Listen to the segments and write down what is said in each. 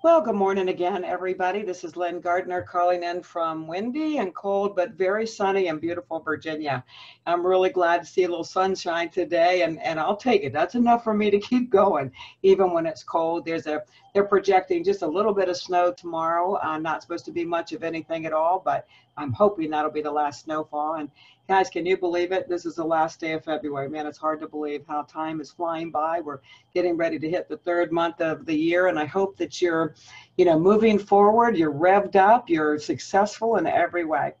Well, good morning again, everybody. This is Lynn Gardner calling in from windy and cold, but very sunny and beautiful Virginia. I'm really glad to see a little sunshine today, and, and I'll take it. That's enough for me to keep going, even when it's cold. There's a they're projecting just a little bit of snow tomorrow. Uh, not supposed to be much of anything at all, but I'm hoping that'll be the last snowfall. And guys, can you believe it? This is the last day of February. Man, it's hard to believe how time is flying by. We're getting ready to hit the third month of the year, and I hope that you're, you know, moving forward. You're revved up. You're successful in every way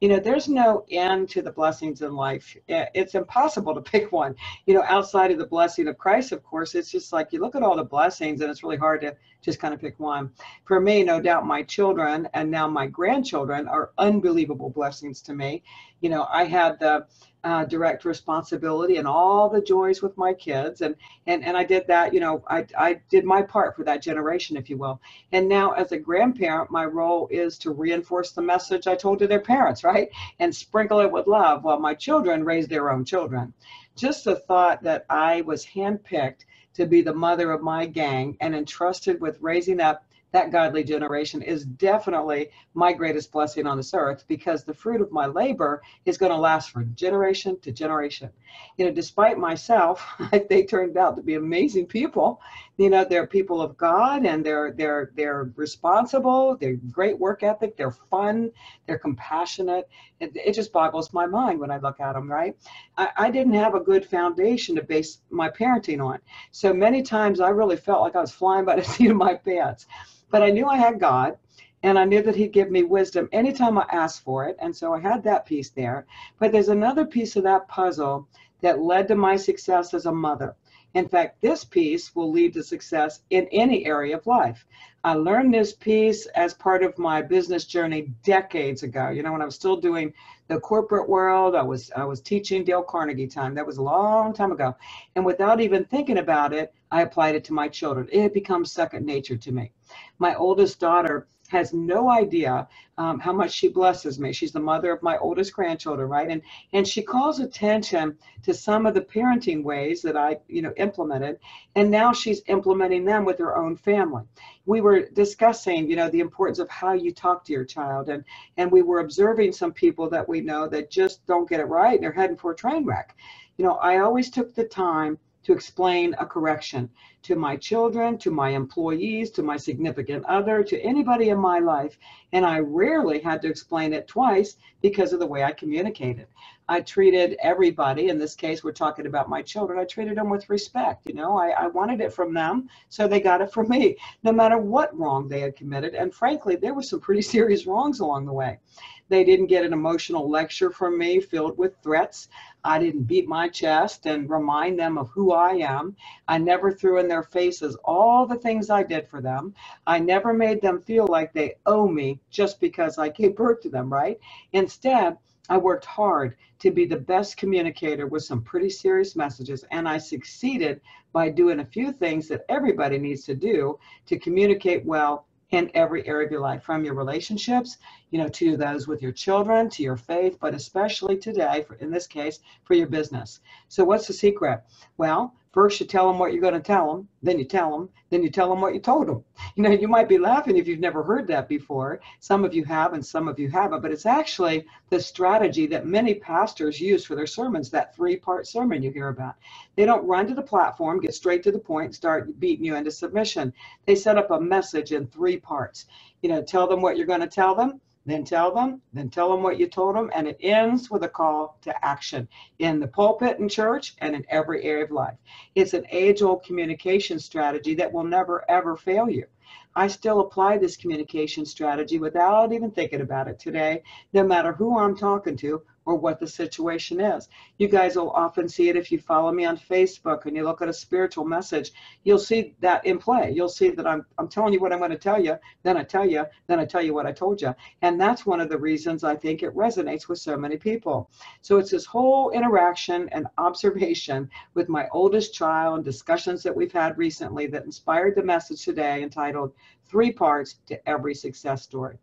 you know there's no end to the blessings in life. It's impossible to pick one. You know outside of the blessing of christ of course it's just like you look at all the blessings and it's really hard to just kind of pick one. For me no doubt my children and now my grandchildren are unbelievable blessings to me. You know i had the uh, direct responsibility and all the joys with my kids and and and I did that you know I, I did my part for that generation if you will. And now as a grandparent my role is to reinforce the message I told to their parents right and sprinkle it with love while my children raise their own children. Just the thought that I was handpicked to be the mother of my gang and entrusted with raising up that godly generation is definitely my greatest blessing on this earth because the fruit of my labor is going to last from generation to generation. You know, despite myself, they turned out to be amazing people. You know, they're people of God and they're they're they're responsible, they're great work ethic, they're fun, they're compassionate. It, it just boggles my mind when I look at them, right? I, I didn't have a good foundation to base my parenting on. So many times I really felt like I was flying by the seat of my pants. But I knew I had God and I knew that He'd give me wisdom anytime I asked for it. And so I had that piece there. But there's another piece of that puzzle that led to my success as a mother. In fact, this piece will lead to success in any area of life. I learned this piece as part of my business journey decades ago. You know, when I was still doing the corporate world, I was I was teaching Dale Carnegie time. That was a long time ago. And without even thinking about it, I applied it to my children. It becomes second nature to me. My oldest daughter has no idea um, how much she blesses me. She's the mother of my oldest grandchildren, right? And and she calls attention to some of the parenting ways that I, you know, implemented, and now she's implementing them with her own family. We were discussing, you know, the importance of how you talk to your child, and and we were observing some people that we know that just don't get it right and they're heading for a train wreck. You know, I always took the time to explain a correction to my children, to my employees, to my significant other, to anybody in my life. And I rarely had to explain it twice because of the way I communicated. I treated everybody, in this case, we're talking about my children, I treated them with respect. You know, I, I wanted it from them, so they got it from me, no matter what wrong they had committed. And frankly, there were some pretty serious wrongs along the way. They didn't get an emotional lecture from me filled with threats. I didn't beat my chest and remind them of who I am. I never threw in their faces all the things I did for them. I never made them feel like they owe me just because I gave birth to them, right? Instead, I worked hard to be the best communicator with some pretty serious messages, and I succeeded by doing a few things that everybody needs to do to communicate well in every area of your life, from your relationships, you know, to those with your children, to your faith, but especially today, for, in this case, for your business. So what's the secret? Well, First, you tell them what you're going to tell them, then you tell them, then you tell them what you told them. You know, you might be laughing if you've never heard that before. Some of you have, and some of you haven't, but it's actually the strategy that many pastors use for their sermons, that three part sermon you hear about. They don't run to the platform, get straight to the point, start beating you into submission. They set up a message in three parts. You know, tell them what you're going to tell them then tell them, then tell them what you told them, and it ends with a call to action in the pulpit in church and in every area of life. It's an age old communication strategy that will never, ever fail you. I still apply this communication strategy without even thinking about it today, no matter who I'm talking to or what the situation is. You guys will often see it if you follow me on Facebook and you look at a spiritual message, you'll see that in play. You'll see that I'm, I'm telling you what I'm going to tell you, then I tell you, then I tell you what I told you. And that's one of the reasons I think it resonates with so many people. So it's this whole interaction and observation with my oldest child and discussions that we've had recently that inspired the message today entitled Three Parts to Every Success Story.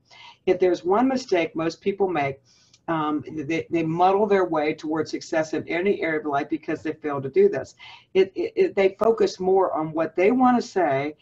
If there's one mistake most people make, um, they, they muddle their way towards success in any area of life because they fail to do this. It, it, it they focus more on what they want to say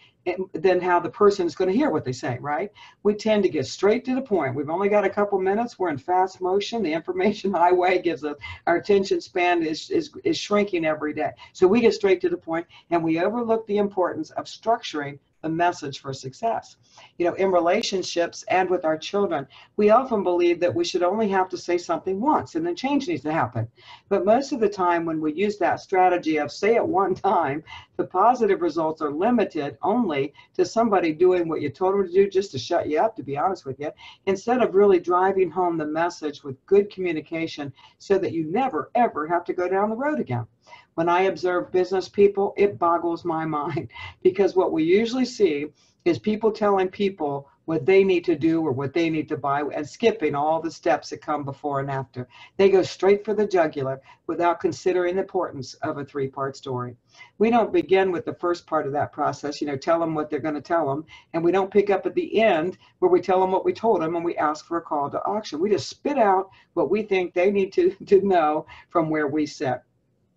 than how the person is going to hear what they say, right? We tend to get straight to the point. We've only got a couple minutes. We're in fast motion. The information highway gives us our attention span is, is, is shrinking every day. So we get straight to the point and we overlook the importance of structuring the message for success. You know, in relationships and with our children, we often believe that we should only have to say something once and then change needs to happen. But most of the time, when we use that strategy of say it one time, the positive results are limited only to somebody doing what you told them to do just to shut you up, to be honest with you, instead of really driving home the message with good communication so that you never, ever have to go down the road again. When I observe business people, it boggles my mind because what we usually see is people telling people what they need to do or what they need to buy and skipping all the steps that come before and after. They go straight for the jugular without considering the importance of a three part story. We don't begin with the first part of that process, you know, tell them what they're going to tell them. And we don't pick up at the end where we tell them what we told them and we ask for a call to auction. We just spit out what we think they need to, to know from where we sit.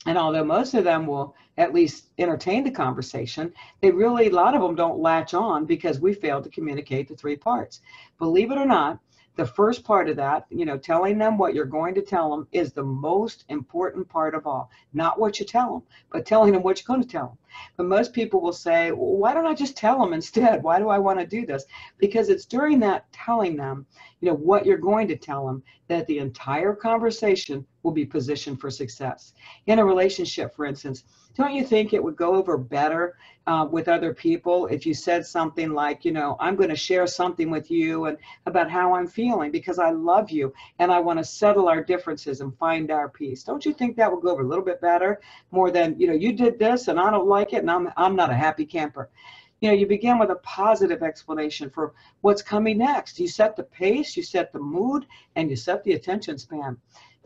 And although most of them will at least entertain the conversation, they really, a lot of them don't latch on because we failed to communicate the three parts. Believe it or not, the first part of that, you know, telling them what you're going to tell them is the most important part of all. Not what you tell them, but telling them what you're going to tell them. But most people will say, well, why don't I just tell them instead? Why do I want to do this? Because it's during that telling them, you know, what you're going to tell them that the entire conversation will be positioned for success. In a relationship, for instance, don't you think it would go over better uh, with other people if you said something like, you know, I'm going to share something with you and about how I'm feeling because I love you and I want to settle our differences and find our peace. Don't you think that would go over a little bit better more than, you know, you did this and I don't like it and I'm, I'm not a happy camper you know you begin with a positive explanation for what's coming next you set the pace you set the mood and you set the attention span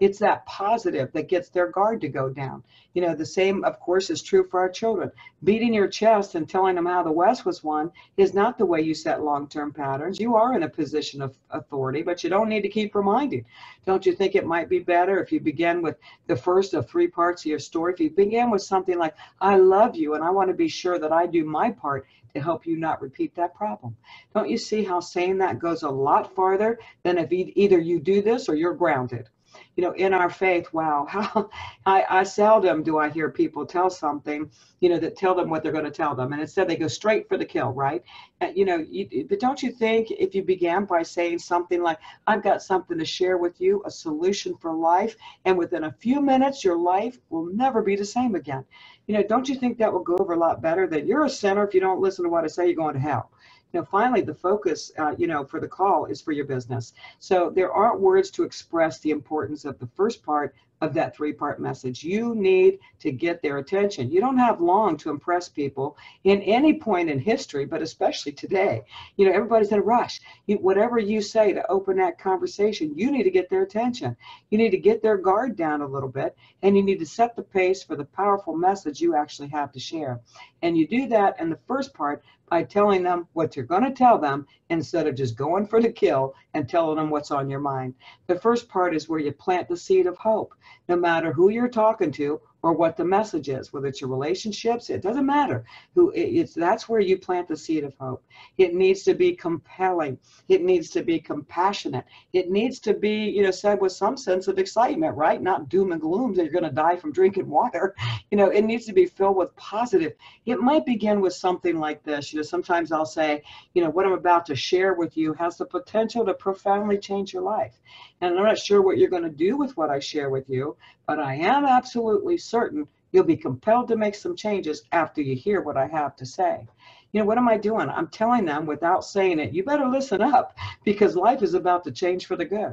it's that positive that gets their guard to go down. You know, the same, of course, is true for our children. Beating your chest and telling them how the West was won is not the way you set long term patterns. You are in a position of authority, but you don't need to keep reminding. Don't you think it might be better if you begin with the first of three parts of your story? If you begin with something like, I love you and I want to be sure that I do my part to help you not repeat that problem. Don't you see how saying that goes a lot farther than if either you do this or you're grounded? You know, in our faith, wow, how I, I seldom do I hear people tell something, you know, that tell them what they're going to tell them. And instead they go straight for the kill, right? And, you know, you, but don't you think if you began by saying something like, I've got something to share with you, a solution for life, and within a few minutes, your life will never be the same again. You know, don't you think that will go over a lot better that you're a sinner if you don't listen to what I say, you're going to hell? You know, finally, the focus, uh, you know, for the call is for your business. So there aren't words to express the importance of the first part of that three part message. You need to get their attention. You don't have long to impress people in any point in history, but especially today. You know, everybody's in a rush. You, whatever you say to open that conversation, you need to get their attention. You need to get their guard down a little bit, and you need to set the pace for the powerful message you actually have to share. And you do that in the first part by telling them what you're going to tell them instead of just going for the kill and telling them what's on your mind. The first part is where you plant the seed of hope. No matter who you're talking to or what the message is, whether it's your relationships, it doesn't matter. Who it's that's where you plant the seed of hope. It needs to be compelling. It needs to be compassionate. It needs to be, you know, said with some sense of excitement, right? Not doom and gloom that you're going to die from drinking water. You know, it needs to be filled with positive. It might begin with something like this. You know, sometimes I'll say, you know, what I'm about to share with you has the potential to profoundly change your life. And I'm not sure what you're going to do with what I share with you, but I am absolutely certain you'll be compelled to make some changes after you hear what I have to say. You know, what am I doing? I'm telling them without saying it, you better listen up because life is about to change for the good.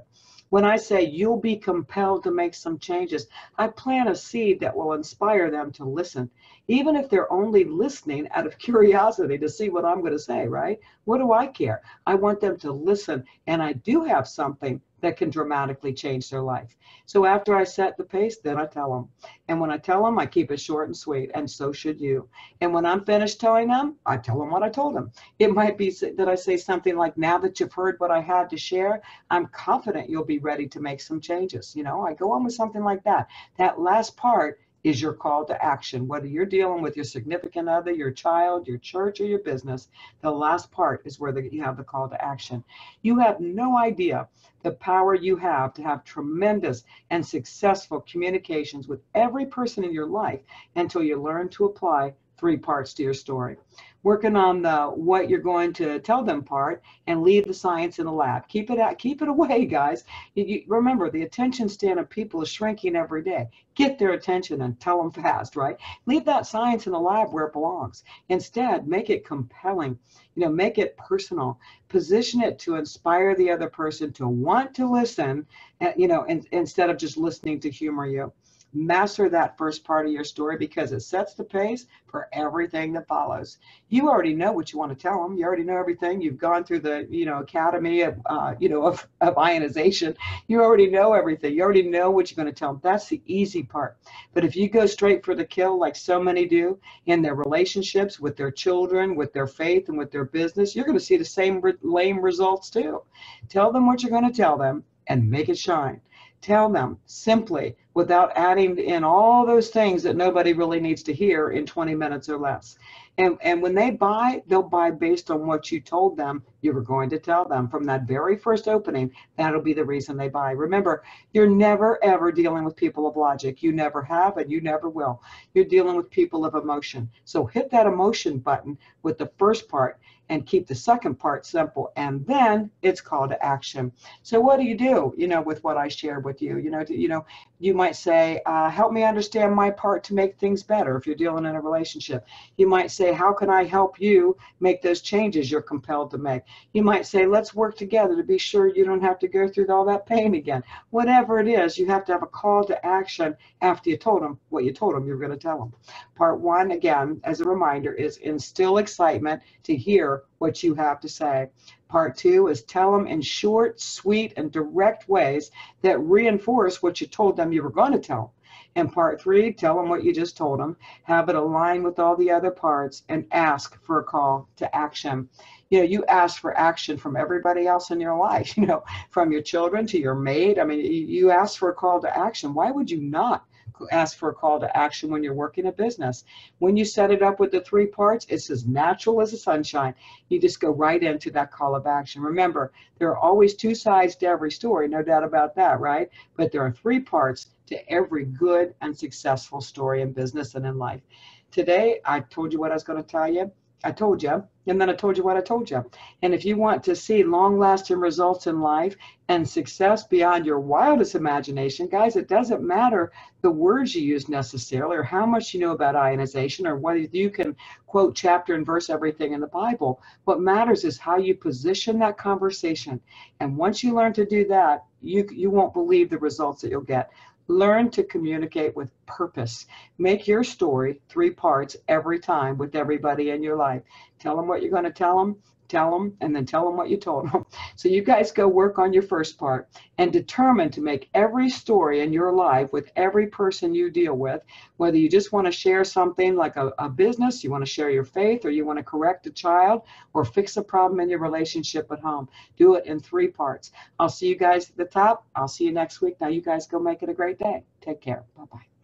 When I say you'll be compelled to make some changes, I plant a seed that will inspire them to listen, even if they're only listening out of curiosity to see what I'm going to say, right? What do I care? I want them to listen, and I do have something that can dramatically change their life. So after I set the pace, then I tell them. And when I tell them, I keep it short and sweet, and so should you. And when I'm finished telling them, I tell them what I told them. It might be that I say something like, now that you've heard what I had to share, I'm confident you'll be ready to make some changes. You know, I go on with something like that. That last part is your call to action. Whether you're dealing with your significant other, your child, your church, or your business, the last part is where the, you have the call to action. You have no idea the power you have to have tremendous and successful communications with every person in your life until you learn to apply three parts to your story working on the what you're going to tell them part and leave the science in the lab. Keep it out, keep it away, guys. You, you, remember, the attention span of people is shrinking every day. Get their attention and tell them fast, right? Leave that science in the lab where it belongs. Instead, make it compelling. You know, make it personal. Position it to inspire the other person to want to listen. Eh, you know, instead of just listening to humor you master that first part of your story because it sets the pace for everything that follows. You already know what you want to tell them. You already know everything. You've gone through the, you know, academy of, uh, you know, of, of ionization. You already know everything. You already know what you're going to tell them. That's the easy part. But if you go straight for the kill, like so many do in their relationships with their children, with their faith, and with their business, you're going to see the same lame results too. Tell them what you're going to tell them and make it shine. Tell them simply without adding in all those things that nobody really needs to hear in 20 minutes or less. And, and when they buy, they'll buy based on what you told them you were going to tell them from that very first opening. That'll be the reason they buy. Remember, you're never ever dealing with people of logic. You never have and you never will. You're dealing with people of emotion. So hit that emotion button with the first part and keep the second part simple and then it's call to action so what do you do you know with what i shared with you you know to, you know you might say uh, help me understand my part to make things better if you're dealing in a relationship. You might say how can i help you make those changes you're compelled to make? You might say let's work together to be sure you don't have to go through all that pain again. Whatever it is you have to have a call to action after you told them what you told them you were going to tell them part one again as a reminder is instill excitement to hear what you have to say. Part two is tell them in short, sweet, and direct ways that reinforce what you told them you were going to tell. And part three, tell them what you just told them, have it align with all the other parts, and ask for a call to action. You know, you ask for action from everybody else in your life, you know, from your children to your maid. I mean, you ask for a call to action. Why would you not? Ask for a call to action when you're working a business. When you set it up with the three parts, it's as natural as the sunshine. You just go right into that call of action. Remember, there are always two sides to every story, no doubt about that, right? But there are three parts to every good and successful story in business and in life. Today, I told you what I was going to tell you. I told you, and then I told you what I told you. And if you want to see long lasting results in life and success beyond your wildest imagination, guys, it doesn't matter the words you use necessarily or how much you know about ionization or whether you can quote chapter and verse everything in the Bible. What matters is how you position that conversation. And once you learn to do that, you, you won't believe the results that you'll get. Learn to communicate with purpose. Make your story three parts every time with everybody in your life. Tell them what you're going to tell them, tell them, and then tell them what you told them. So you guys go work on your first part and determine to make every story in your life with every person you deal with, whether you just want to share something like a, a business, you want to share your faith, or you want to correct a child or fix a problem in your relationship at home. Do it in three parts. I'll see you guys at the top. I'll see you next week. Now you guys go make it a great day. Take care. Bye-bye.